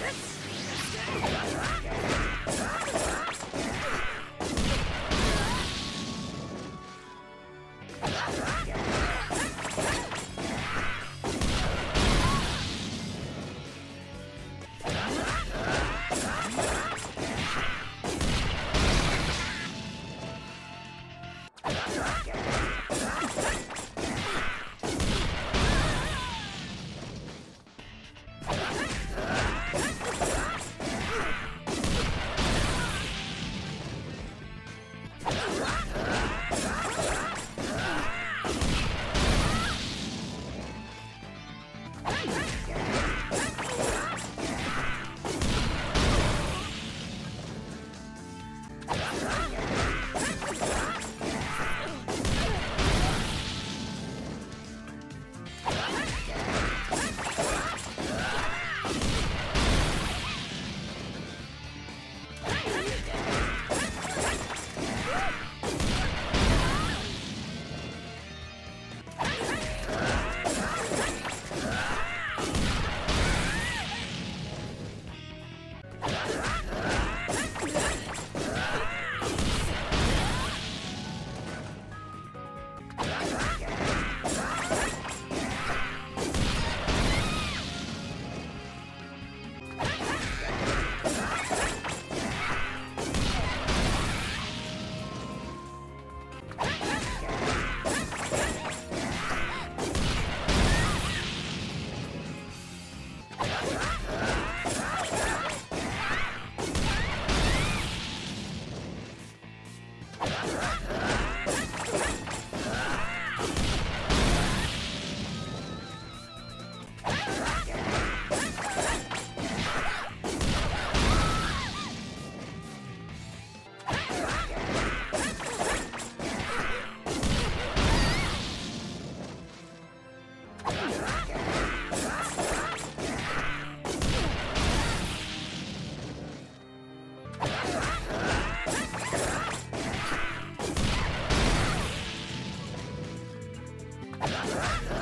Ah! Yeah. Ah!